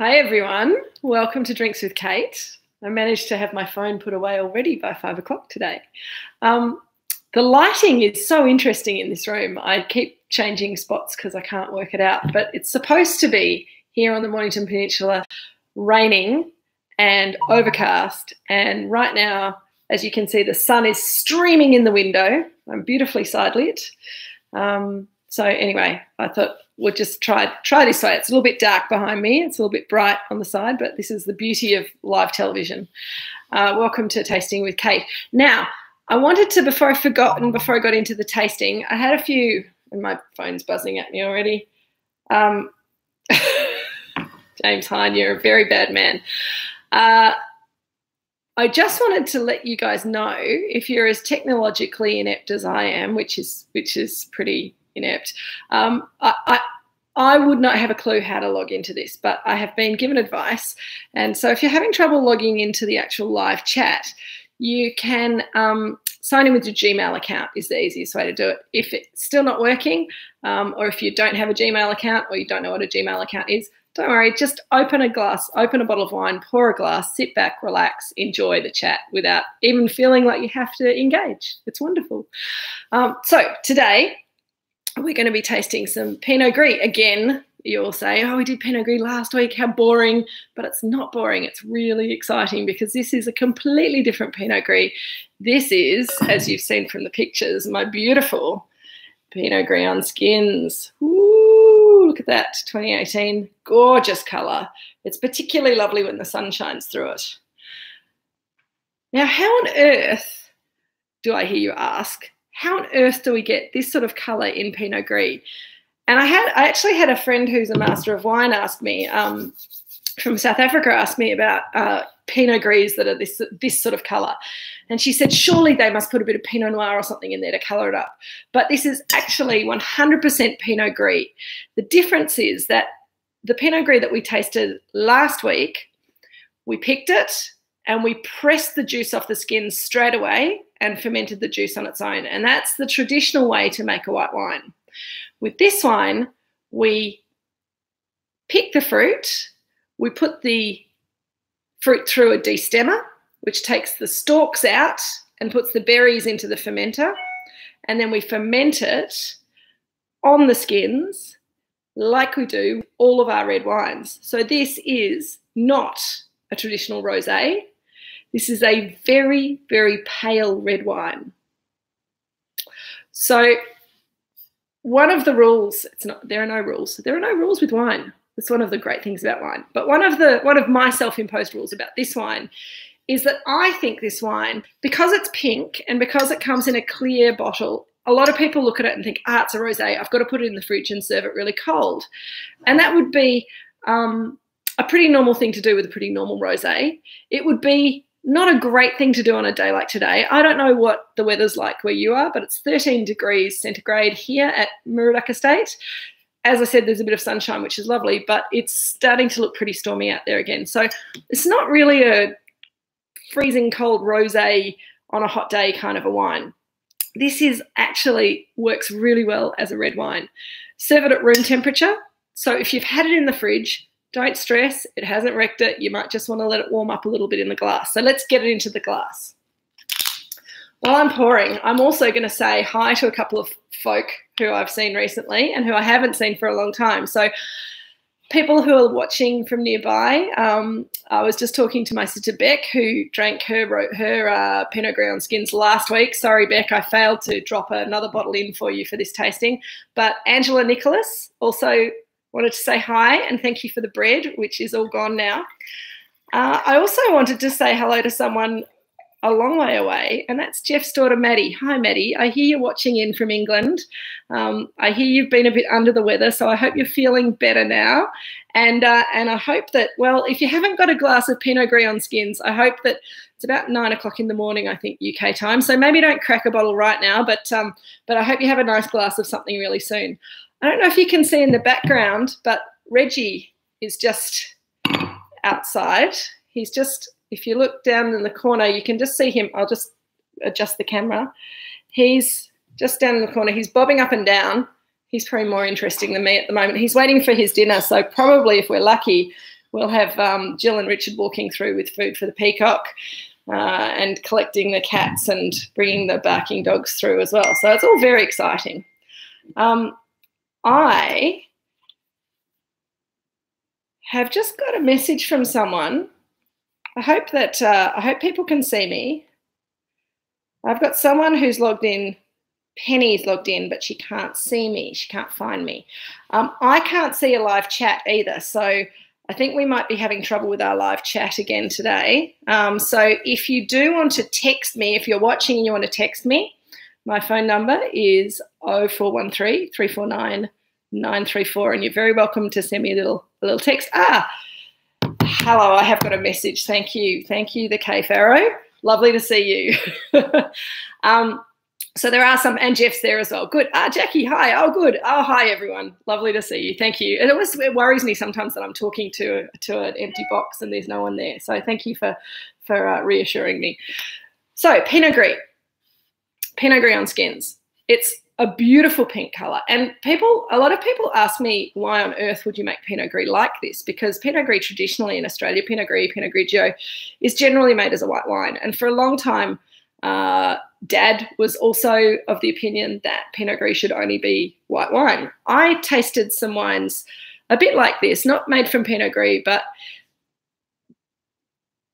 Hi, everyone. Welcome to Drinks with Kate. I managed to have my phone put away already by five o'clock today. Um, the lighting is so interesting in this room. I keep changing spots because I can't work it out, but it's supposed to be here on the Mornington Peninsula raining and overcast. And right now, as you can see, the sun is streaming in the window. I'm beautifully side lit. Um, so anyway, I thought we'll just try try this way. It's a little bit dark behind me. It's a little bit bright on the side, but this is the beauty of live television. Uh, welcome to Tasting with Kate. Now, I wanted to, before I forgot and before I got into the tasting, I had a few, and my phone's buzzing at me already. Um, James Hine, you're a very bad man. Uh, I just wanted to let you guys know if you're as technologically inept as I am, which is which is pretty inept. Um, I, I, I would not have a clue how to log into this, but I have been given advice. And so if you're having trouble logging into the actual live chat, you can um, sign in with your Gmail account is the easiest way to do it. If it's still not working, um, or if you don't have a Gmail account or you don't know what a Gmail account is, don't worry, just open a glass, open a bottle of wine, pour a glass, sit back, relax, enjoy the chat without even feeling like you have to engage. It's wonderful. Um, so today, we're going to be tasting some Pinot Gris. Again, you'll say, oh, we did Pinot Gris last week, how boring. But it's not boring, it's really exciting because this is a completely different Pinot Gris. This is, as you've seen from the pictures, my beautiful Pinot Gris on skins. Ooh, look at that, 2018, gorgeous colour. It's particularly lovely when the sun shines through it. Now, how on earth do I hear you ask? How on earth do we get this sort of color in Pinot Gris? And I had, I actually had a friend who's a master of wine ask me um, from South Africa, asked me about uh, Pinot Gris that are this this sort of color, and she said surely they must put a bit of Pinot Noir or something in there to color it up. But this is actually 100% Pinot Gris. The difference is that the Pinot Gris that we tasted last week, we picked it and we pressed the juice off the skin straight away and fermented the juice on its own. And that's the traditional way to make a white wine. With this wine, we pick the fruit, we put the fruit through a destemmer, which takes the stalks out and puts the berries into the fermenter. And then we ferment it on the skins like we do all of our red wines. So this is not a traditional rosé. This is a very, very pale red wine. So one of the rules, it's not there are no rules. There are no rules with wine. That's one of the great things about wine. But one of the one of my self-imposed rules about this wine is that I think this wine, because it's pink and because it comes in a clear bottle, a lot of people look at it and think, ah, it's a rosé. I've got to put it in the fridge and serve it really cold. And that would be um, a pretty normal thing to do with a pretty normal rosé. It would be not a great thing to do on a day like today. I don't know what the weather's like where you are, but it's 13 degrees centigrade here at Moorooduc Estate. As I said, there's a bit of sunshine, which is lovely, but it's starting to look pretty stormy out there again. So it's not really a freezing cold rosé on a hot day kind of a wine. This is actually works really well as a red wine. Serve it at room temperature. So if you've had it in the fridge, don't stress, it hasn't wrecked it. You might just want to let it warm up a little bit in the glass. So let's get it into the glass. While I'm pouring, I'm also going to say hi to a couple of folk who I've seen recently and who I haven't seen for a long time. So people who are watching from nearby, um, I was just talking to my sister Beck, who drank her her uh, Pinot on skins last week. Sorry, Beck, I failed to drop another bottle in for you for this tasting. But Angela Nicholas also wanted to say hi and thank you for the bread, which is all gone now. Uh, I also wanted to say hello to someone a long way away, and that's Jeff's daughter, Maddie. Hi, Maddie. I hear you're watching in from England. Um, I hear you've been a bit under the weather, so I hope you're feeling better now. And uh, and I hope that, well, if you haven't got a glass of Pinot Gris on skins, I hope that it's about nine o'clock in the morning, I think, UK time. So maybe don't crack a bottle right now, but um, but I hope you have a nice glass of something really soon. I don't know if you can see in the background, but Reggie is just outside. He's just, if you look down in the corner, you can just see him. I'll just adjust the camera. He's just down in the corner. He's bobbing up and down. He's probably more interesting than me at the moment. He's waiting for his dinner. So probably if we're lucky, we'll have um, Jill and Richard walking through with food for the peacock. Uh, and collecting the cats and bringing the barking dogs through as well. So it's all very exciting. Um, I have just got a message from someone. I hope that uh, I hope people can see me. I've got someone who's logged in. Penny's logged in, but she can't see me. She can't find me. Um, I can't see a live chat either. So I think we might be having trouble with our live chat again today. Um, so if you do want to text me, if you're watching and you want to text me, my phone number is 0413 349 934, and you're very welcome to send me a little a little text. Ah, hello, I have got a message. Thank you. Thank you, the K Pharaoh. Lovely to see you. um, so there are some, and Jeff's there as well. Good. Ah, Jackie, hi. Oh, good. Oh, hi, everyone. Lovely to see you. Thank you. And it was it worries me sometimes that I'm talking to to an empty box and there's no one there. So thank you for for uh, reassuring me. So Pinot Gris, Pinot Gris on skins. It's a beautiful pink color. And people, a lot of people ask me, why on earth would you make Pinot Gris like this? Because Pinot Gris traditionally in Australia, Pinot Gris, Pinot Grigio, is generally made as a white wine. And for a long time, uh, Dad was also of the opinion that Pinot Gris should only be white wine. I tasted some wines a bit like this, not made from Pinot Gris, but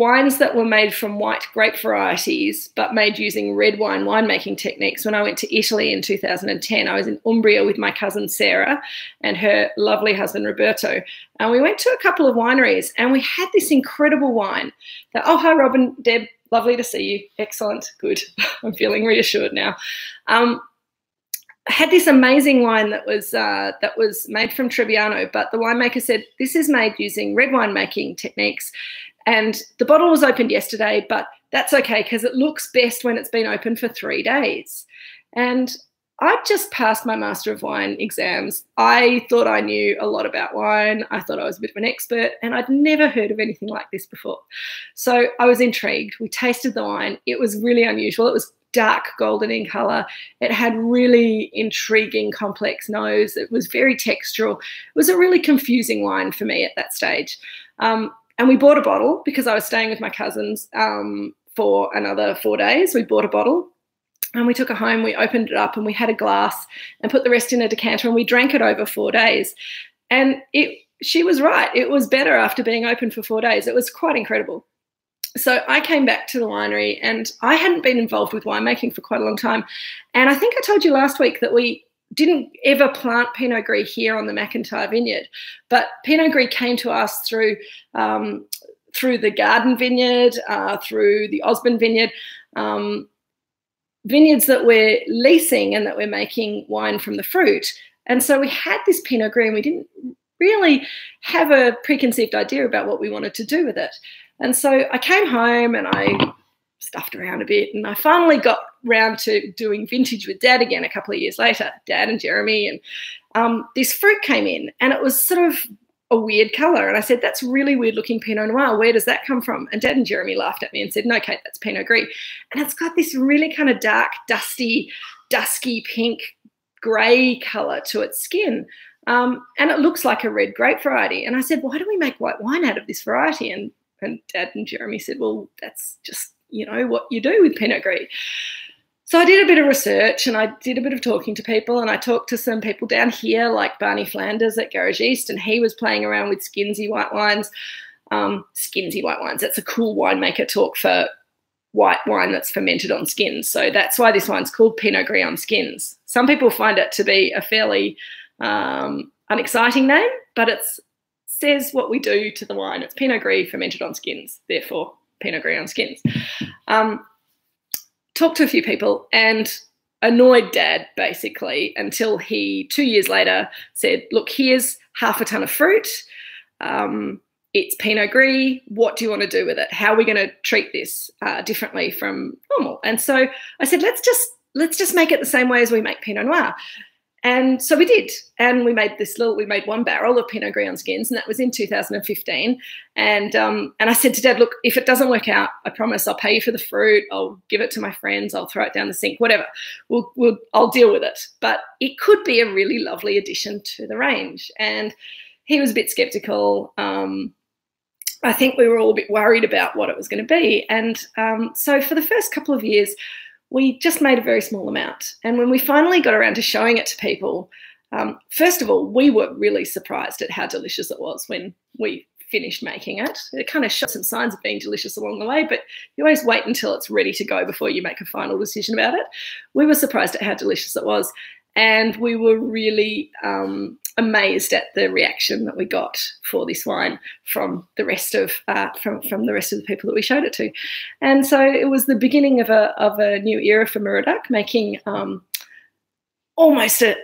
wines that were made from white grape varieties but made using red wine winemaking techniques. When I went to Italy in 2010, I was in Umbria with my cousin Sarah and her lovely husband Roberto. And we went to a couple of wineries and we had this incredible wine that, oh, hi, Robin, Deb, lovely to see you. Excellent, good. I'm feeling reassured now. Um, had this amazing wine that was uh, that was made from Trebbiano, but the winemaker said this is made using red wine making techniques, and the bottle was opened yesterday, but that's okay because it looks best when it's been open for three days. And I'd just passed my Master of Wine exams. I thought I knew a lot about wine. I thought I was a bit of an expert, and I'd never heard of anything like this before. So I was intrigued. We tasted the wine. It was really unusual. It was dark golden in color. It had really intriguing, complex nose. It was very textural. It was a really confusing wine for me at that stage. Um, and we bought a bottle because I was staying with my cousins um, for another four days. We bought a bottle and we took it home. We opened it up and we had a glass and put the rest in a decanter and we drank it over four days. And it, she was right. It was better after being open for four days. It was quite incredible. So I came back to the winery and I hadn't been involved with winemaking for quite a long time. And I think I told you last week that we didn't ever plant Pinot Gris here on the McIntyre Vineyard, but Pinot Gris came to us through um, through the Garden Vineyard, uh, through the Osborne Vineyard, um, vineyards that we're leasing and that we're making wine from the fruit. And so we had this Pinot Gris, and we didn't really have a preconceived idea about what we wanted to do with it. And so I came home and I stuffed around a bit. And I finally got round to doing vintage with dad again a couple of years later, dad and Jeremy. And um, this fruit came in and it was sort of a weird color. And I said, That's really weird looking Pinot Noir. Where does that come from? And dad and Jeremy laughed at me and said, No, Kate, that's Pinot Gris. And it's got this really kind of dark, dusty, dusky pink gray color to its skin. Um, and it looks like a red grape variety. And I said, Why do we make white wine out of this variety? And and dad and Jeremy said, Well, that's just you know, what you do with Pinot Gris. So I did a bit of research and I did a bit of talking to people and I talked to some people down here like Barney Flanders at Garagiste and he was playing around with skinsy white wines. Um, skinsy white wines. That's a cool winemaker talk for white wine that's fermented on skins. So that's why this wine's called Pinot Gris on skins. Some people find it to be a fairly um, unexciting name, but it says what we do to the wine. It's Pinot Gris fermented on skins, therefore Pinot Gris on skins. Um, talked to a few people and annoyed dad basically until he, two years later, said, Look, here's half a ton of fruit. Um, it's Pinot Gris. What do you want to do with it? How are we going to treat this uh, differently from normal? And so I said, let's just let's just make it the same way as we make Pinot Noir. And so we did. And we made this little, we made one barrel of Pinot Gris on skins, and that was in 2015. And um, and I said to Dad, look, if it doesn't work out, I promise I'll pay you for the fruit. I'll give it to my friends. I'll throw it down the sink, whatever. We'll, we'll I'll deal with it. But it could be a really lovely addition to the range. And he was a bit skeptical. Um, I think we were all a bit worried about what it was going to be. And um, so for the first couple of years, we just made a very small amount. And when we finally got around to showing it to people, um, first of all, we were really surprised at how delicious it was when we finished making it. It kind of showed some signs of being delicious along the way, but you always wait until it's ready to go before you make a final decision about it. We were surprised at how delicious it was. And we were really um, amazed at the reaction that we got for this wine from the rest of uh, from from the rest of the people that we showed it to, and so it was the beginning of a of a new era for Moorooduc, making um, almost a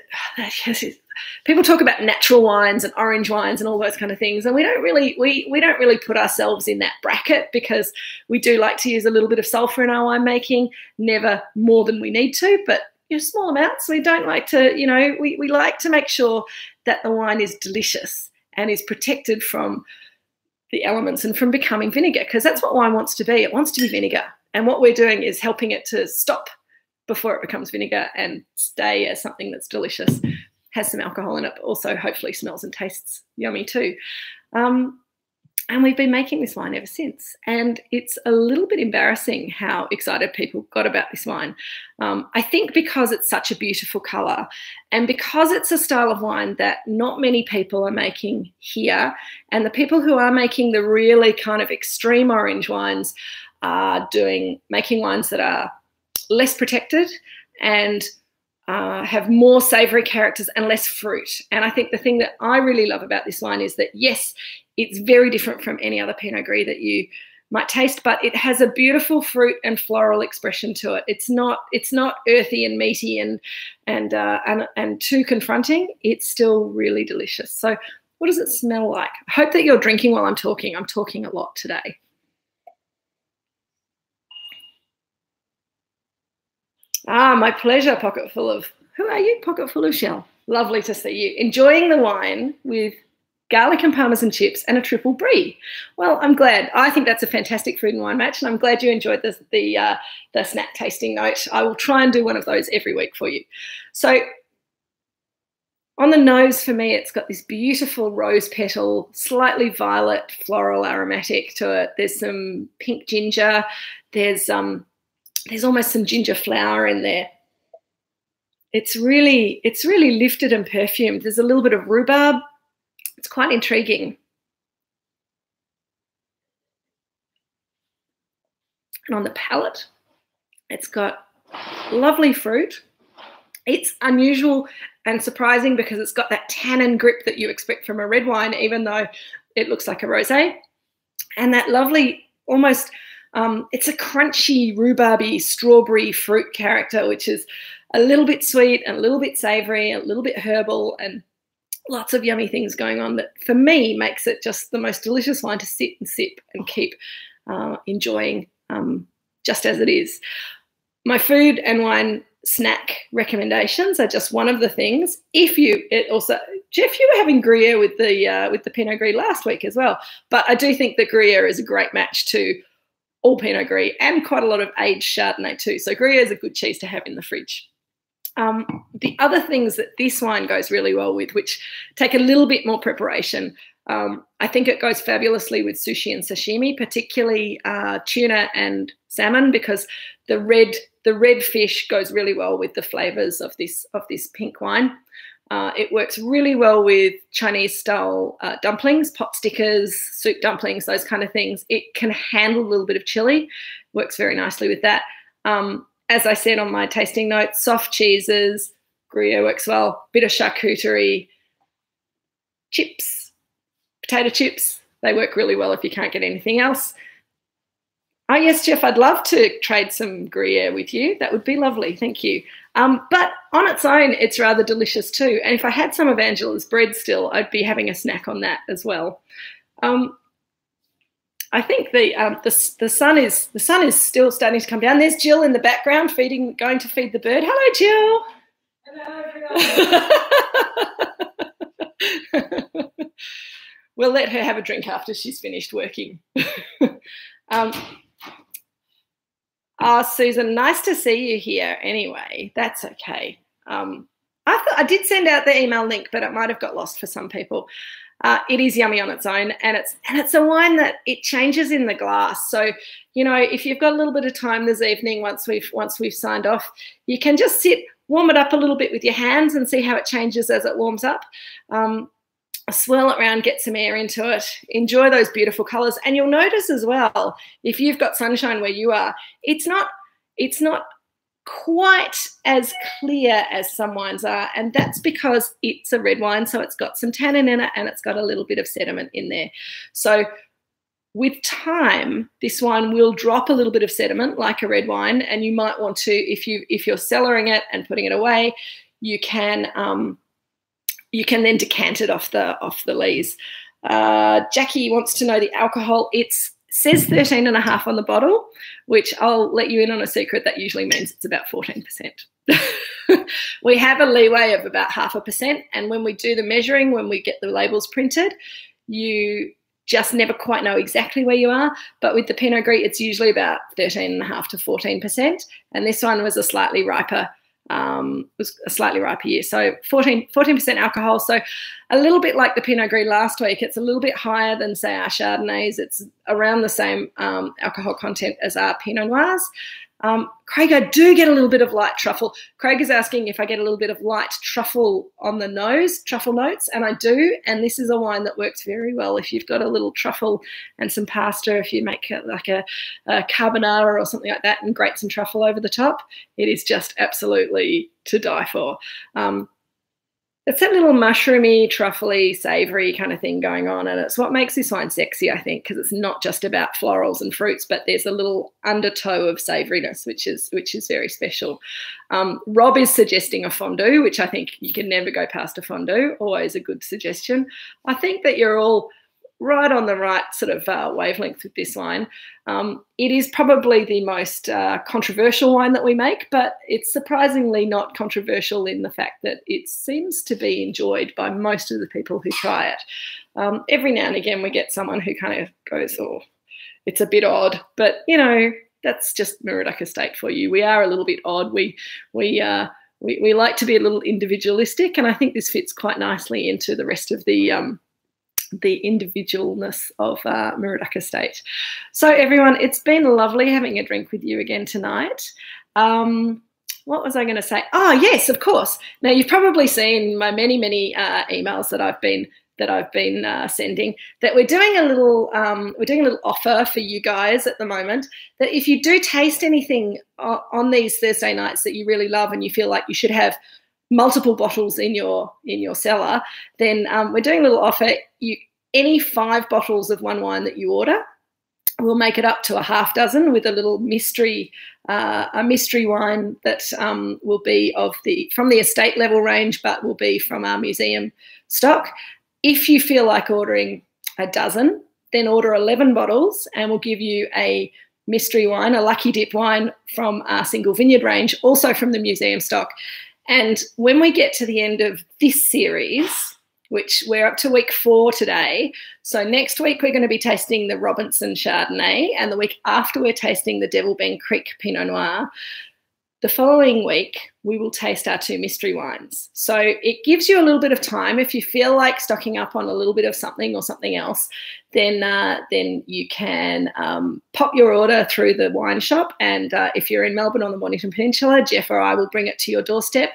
people talk about natural wines and orange wines and all those kind of things. And we don't really we we don't really put ourselves in that bracket because we do like to use a little bit of sulfur in our winemaking never more than we need to but you know, small amounts. We don't like to you know we, we like to make sure that the wine is delicious and is protected from the elements and from becoming vinegar because that's what wine wants to be. It wants to be vinegar. And what we're doing is helping it to stop before it becomes vinegar and stay as something that's delicious, has some alcohol in it, but also hopefully smells and tastes yummy too. Um, and we've been making this wine ever since. And it's a little bit embarrassing how excited people got about this wine. Um, I think because it's such a beautiful colour and because it's a style of wine that not many people are making here. And the people who are making the really kind of extreme orange wines are doing making wines that are less protected and uh, have more savory characters and less fruit. And I think the thing that I really love about this wine is that, yes, it's very different from any other Pinot Gris that you might taste, but it has a beautiful fruit and floral expression to it. It's not it's not earthy and meaty and and uh, and and too confronting. It's still really delicious. So, what does it smell like? I hope that you're drinking while I'm talking. I'm talking a lot today. Ah, my pleasure, pocket full of. Who are you? Pocket full of shell. Lovely to see you. Enjoying the wine with garlic and parmesan chips and a triple brie. Well, I'm glad. I think that's a fantastic food and wine match, and I'm glad you enjoyed the the, uh, the snack tasting note. I will try and do one of those every week for you. So. On the nose, for me, it's got this beautiful rose petal, slightly violet floral aromatic to it. There's some pink ginger. There's um, there's almost some ginger flower in there. It's really, it's really lifted and perfumed. There's a little bit of rhubarb. It's quite intriguing. And on the palate, it's got lovely fruit. It's unusual and surprising because it's got that tannin grip that you expect from a red wine, even though it looks like a rosé. And that lovely, almost um, it's a crunchy, rhubarby, strawberry fruit character, which is a little bit sweet and a little bit savory, a little bit herbal, and lots of yummy things going on that for me makes it just the most delicious wine to sit and sip and keep uh, enjoying um, just as it is. My food and wine snack recommendations are just one of the things. If you it also Jeff, you were having Gruyere with the uh, with the Pinot Gris last week as well, but I do think that Gruyere is a great match to all Pinot Gris and quite a lot of aged Chardonnay too. So Gruyere is a good cheese to have in the fridge. Um, the other things that this wine goes really well with, which take a little bit more preparation, um, I think it goes fabulously with sushi and sashimi, particularly uh, tuna and salmon, because the red the red fish goes really well with the flavors of this of this pink wine. Uh, it works really well with Chinese style uh, dumplings, pot stickers, soup dumplings, those kind of things. It can handle a little bit of chili, works very nicely with that. Um, as I said on my tasting notes, soft cheeses, Gruyere works well, bit of charcuterie, chips, potato chips, they work really well if you can't get anything else. Oh, yes, Jeff, I'd love to trade some Gruyere with you. That would be lovely. Thank you. Um, but on its own, it's rather delicious too. And if I had some of Angela's bread still, I'd be having a snack on that as well. Um, I think the, um, the the sun is the sun is still starting to come down. There's Jill in the background feeding, going to feed the bird. Hello, Jill. Hello, we'll let her have a drink after she's finished working. Oh, Susan, nice to see you here. Anyway, that's okay. Um, I thought I did send out the email link, but it might have got lost for some people. uh, it is yummy on its own, and it's and it's a wine that it changes in the glass. So you know, if you've got a little bit of time this evening, once we've once we've signed off, you can just sit, warm it up a little bit with your hands, and see how it changes as it warms up. Um, swirl it around, get some air into it, enjoy those beautiful colors, and you'll notice as well if you've got sunshine where you are, it's not it's not quite as clear as some wines are. And that's because it's a red wine. So it's got some tannin in it and it's got a little bit of sediment in there. So with time, this wine will drop a little bit of sediment like a red wine. And you might want to, if you if you're cellaring it and putting it away, you can um, you can then decant it off the off the lees. Uh, Jackie wants to know the alcohol. It's says 13 and a half on the bottle, which I'll let you in on a secret. That usually means it's about 14%. we have a leeway of about half a percent. And when we do the measuring, when we get the labels printed, you just never quite know exactly where you are. But with the Pinot Gris, it's usually about 13 and a half to 14%. And this one was a slightly riper um, was a slightly riper year. So 14, 14% alcohol. So a little bit like the Pinot Gris last week. It's a little bit higher than, say, our Chardonnays. It's around the same um, alcohol content as our Pinot Noirs. Um, Craig, I do get a little bit of light truffle. Craig is asking if I get a little bit of light truffle on the nose, truffle notes, and I do. And this is a wine that works very well if you've got a little truffle and some pasta. If you make like a, a carbonara or something like that and grate some truffle over the top, it is just absolutely to die for. Um, it's that little mushroomy, truffly, savory kind of thing going on. And it's what makes this wine sexy, I think, because it's not just about florals and fruits, but there's a little undertow of savouriness, which is which is very special. Um, Rob is suggesting a fondue, which I think you can never go past a fondue. Always a good suggestion. I think that you're all right on the right sort of uh, wavelength with this wine. Um, it is probably the most uh, controversial wine that we make, but it's surprisingly not controversial in the fact that it seems to be enjoyed by most of the people who try it. Um, every now and again, we get someone who kind of goes, "Oh, it's a bit odd," but you know, that's just Moorooduc Estate for you. We are a little bit odd. We we uh, we, we like to be a little individualistic, and I think this fits quite nicely into the rest of the um, the individualness of uh, Moorooduc Estate. So, everyone, it's been lovely having a drink with you again tonight. Um, what was I going to say? Oh, yes, of course. Now, you've probably seen my many, many uh, emails that I've been that I've been uh, sending that we're doing a little um, we're doing a little offer for you guys at the moment that if you do taste anything on these Thursday nights that you really love and you feel like you should have multiple bottles in your in your cellar, then um, we're doing a little offer. You any five bottles of one wine that you order, we'll make it up to a half dozen with a little mystery uh, a mystery wine that um, will be of the from the estate level range, but will be from our museum stock. If you feel like ordering a dozen, then order 11 bottles and we'll give you a mystery wine, a lucky dip wine from our single vineyard range, also from the museum stock. And when we get to the end of this series, which we're up to week four today. So next week we're going to be tasting the Robinson Chardonnay, and the week after we're tasting the Devil Bend Creek Pinot Noir. The following week, we will taste our two mystery wines. So it gives you a little bit of time. If you feel like stocking up on a little bit of something or something else, then uh, then you can um, pop your order through the wine shop. And uh, if you're in Melbourne on the Mornington Peninsula, Jeff or I will bring it to your doorstep.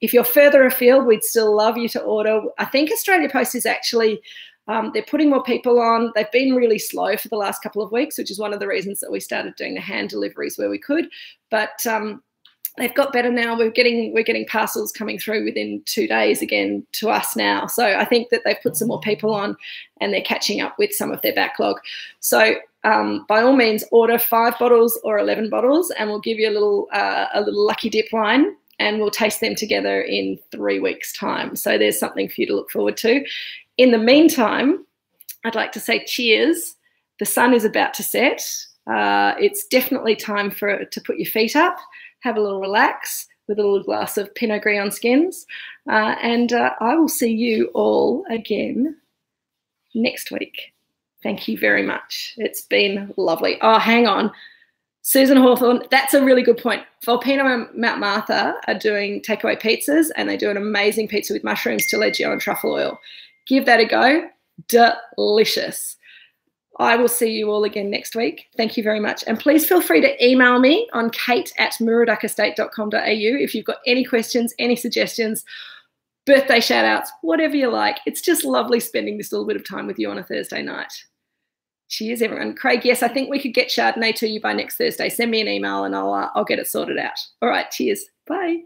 If you're further afield, we'd still love you to order. I think Australia Post is actually um, they're putting more people on. They've been really slow for the last couple of weeks, which is one of the reasons that we started doing the hand deliveries where we could. But um, they've got better now. We're getting we're getting parcels coming through within two days again to us now. So I think that they've put some more people on, and they're catching up with some of their backlog. So um, by all means, order five bottles or eleven bottles, and we'll give you a little uh, a little lucky dip wine, and we'll taste them together in three weeks' time. So there's something for you to look forward to. In the meantime, I'd like to say cheers. The sun is about to set. Uh, it's definitely time for to put your feet up have a little relax with a little glass of Pinot Gris on skins. Uh, and uh, I will see you all again next week. Thank you very much. It's been lovely. Oh, hang on. Susan Hawthorne, that's a really good point. Volpino and Mount Martha are doing takeaway pizzas and they do an amazing pizza with mushrooms, taleggio, and truffle oil. Give that a go. delicious. I will see you all again next week. Thank you very much. And please feel free to email me on kate at moorooducestate.com.au if you've got any questions, any suggestions, birthday shout outs, whatever you like. It's just lovely spending this little bit of time with you on a Thursday night. Cheers, everyone. Craig, yes, I think we could get Chardonnay to you by next Thursday. Send me an email and I'll, uh, I'll get it sorted out. All right, cheers. Bye.